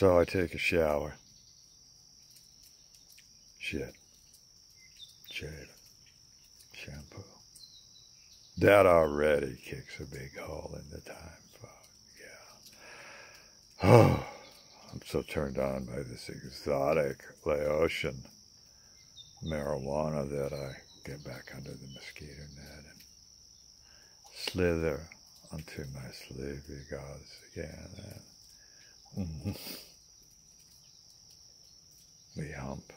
So I take a shower. Shit. Shave. Shampoo. That already kicks a big hole in the time fog. Yeah. Oh, I'm so turned on by this exotic Laotian marijuana that I get back under the mosquito net and slither onto my sleepy gauze again. Mm-hmm. We hump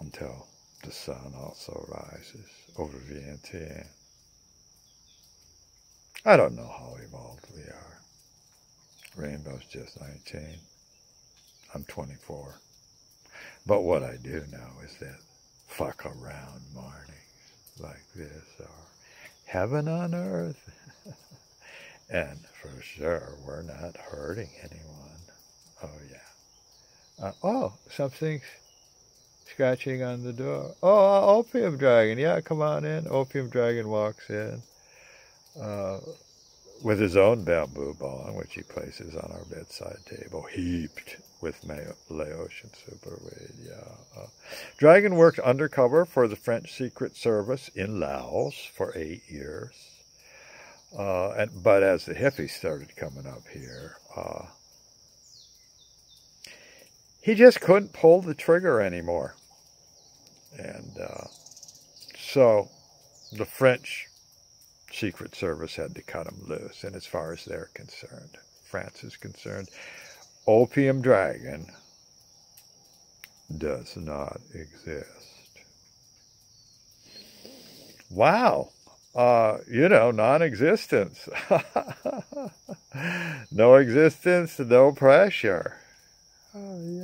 until the sun also rises over Vientiane. I don't know how evolved we are. Rainbow's just 19. I'm 24. But what I do know is that fuck around mornings like this are heaven on earth. and for sure, we're not hurting anyone. Oh, yeah. Uh, oh, something's scratching on the door. Oh, Opium Dragon. Yeah, come on in. Opium Dragon walks in uh, with his own bamboo bong, which he places on our bedside table, heaped with Laotian superweed. Yeah. Uh, Dragon worked undercover for the French Secret Service in Laos for eight years. Uh, and, but as the hippies started coming up here, uh, he just couldn't pull the trigger anymore. And uh, so the French Secret Service had to cut him loose. And as far as they're concerned, France is concerned, Opium Dragon does not exist. Wow. Uh, you know, non-existence. no existence, no pressure. Oh, yeah.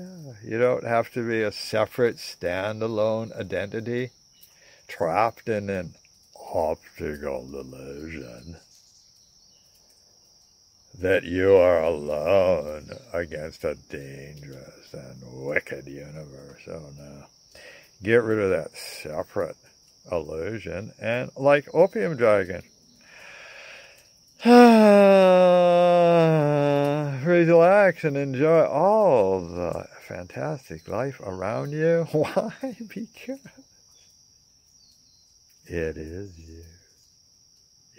You don't have to be a separate, standalone identity trapped in an optical delusion that you are alone against a dangerous and wicked universe. Oh no. Get rid of that separate illusion and like Opium Dragon. Uh, Relax and enjoy all the fantastic life around you. Why? Because it is you.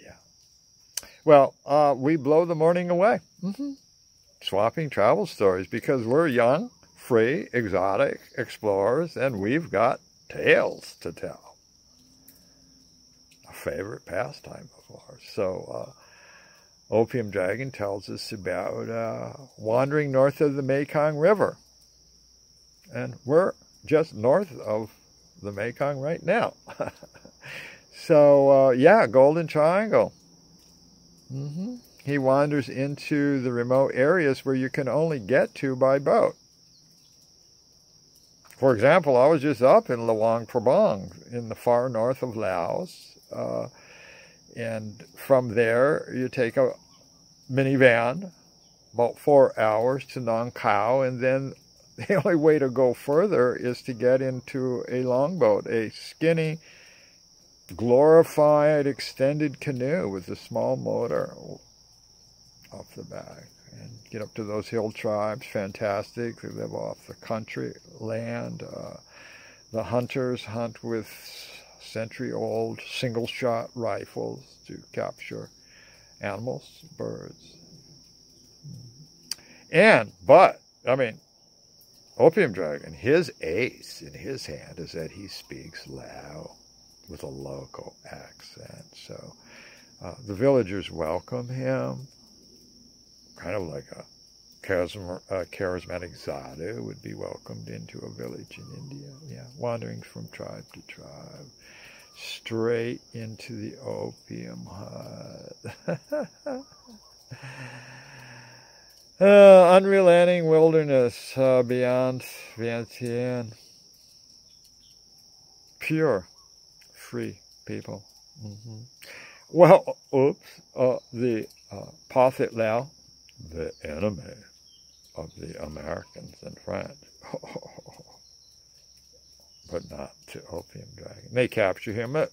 Yeah. Well, uh, we blow the morning away. Mm-hmm. Swapping travel stories because we're young, free, exotic explorers, and we've got tales to tell. A favorite pastime of ours. So, uh, Opium Dragon tells us about uh, wandering north of the Mekong River. And we're just north of the Mekong right now. so, uh, yeah, Golden Triangle. Mm-hmm. He wanders into the remote areas where you can only get to by boat. For example, I was just up in Luang Prabang in the far north of Laos. Uh, and from there, you take a minivan, about four hours to Nong Khiaw, and then the only way to go further is to get into a longboat, a skinny glorified extended canoe with a small motor off the back and get up to those hill tribes. Fantastic. They live off the country land. Uh, the hunters hunt with century-old single-shot rifles to capture animals, birds. And, but, I mean, Opium Dragon, his ace in his hand is that he speaks Lao with a local accent. So uh, the villagers welcome him, kind of like a charismatic sadhu would be welcomed into a village in India. Yeah, wandering from tribe to tribe, straight into the opium hut. uh, unrelenting wilderness uh, beyond Vientiane. Pure free people. Mm-hmm. Well, oops, uh, the uh, Pathet Lao, the enemy of the Americans and France, but not to Opium Dragon. They capture him. Uh,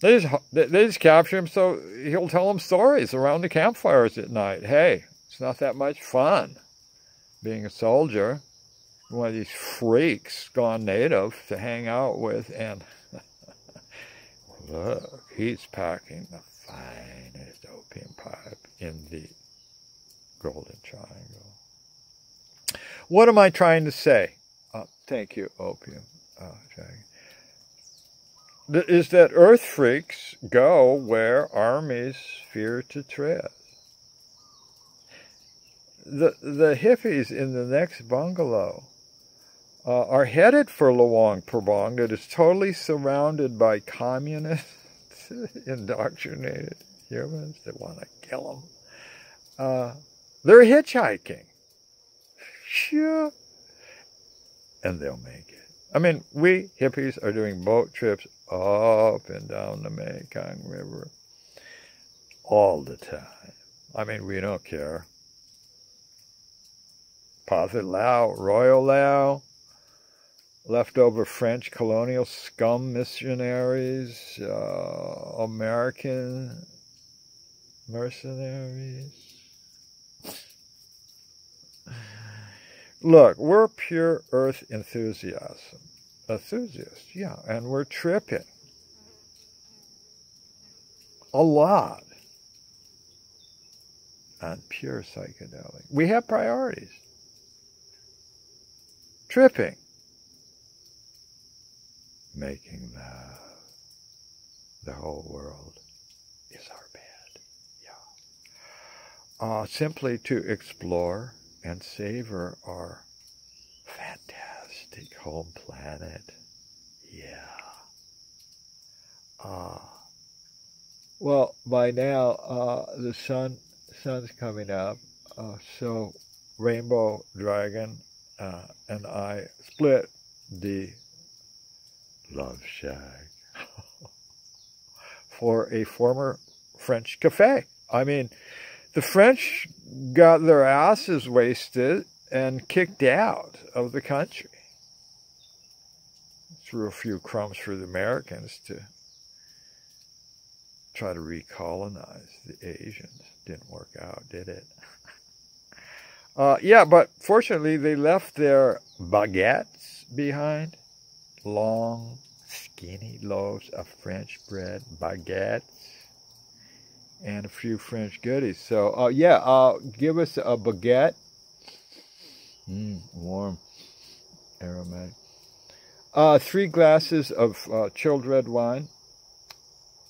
they just, they just capture him so he'll tell them stories around the campfires at night. Hey, It's not that much fun being a soldier. One of these freaks gone native to hang out with, and look, he's packing the finest opium pipe in the Golden Triangle. What am I trying to say? Uh, thank you, opium. Uh, is that earth freaks go where armies fear to tread. The, the hippies in the next bungalow uh, are headed for Luang Prabang that is totally surrounded by communists, indoctrinated humans that want to kill them. Uh, they're hitchhiking. Sure. And they'll make it. I mean, we hippies are doing boat trips up and down the Mekong River all the time. I mean, we don't care. Pathet Lao, Royal Lao, leftover French colonial scum missionaries, uh, American mercenaries. Look, we're pure earth enthusiasm. Enthusiasts, yeah, and we're tripping. A lot on pure psychedelic. We have priorities. Tripping. Making love. The whole world is our bed. Yeah. Uh, simply to explore and savor our fantastic home planet. Yeah. Ah. Well, by now uh, the sun sun's coming up, uh, so Rainbow Dragon uh, and I split the Love Shack for a former French cafe. I mean, the French got their asses wasted and kicked out of the country. Threw a few crumbs for the Americans to try to recolonize the Asians. Didn't work out, did it? uh, yeah, but fortunately they left their baguettes behind. Long, skinny loaves of French bread, baguettes and a few French goodies. So, uh, yeah, uh, give us a baguette. Mm, warm, aromatic. Uh, three glasses of uh, chilled red wine.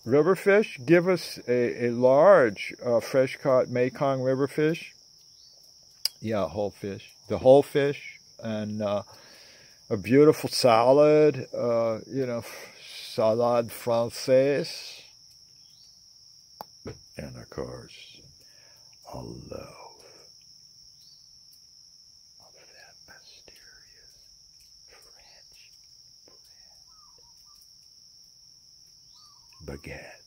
Riverfish, give us a, a large uh, fresh caught Mekong river fish. Yeah, whole fish. The whole fish and uh, a beautiful salad, you know, salade française and of course, a loaf of that mysterious French bread. Baguette.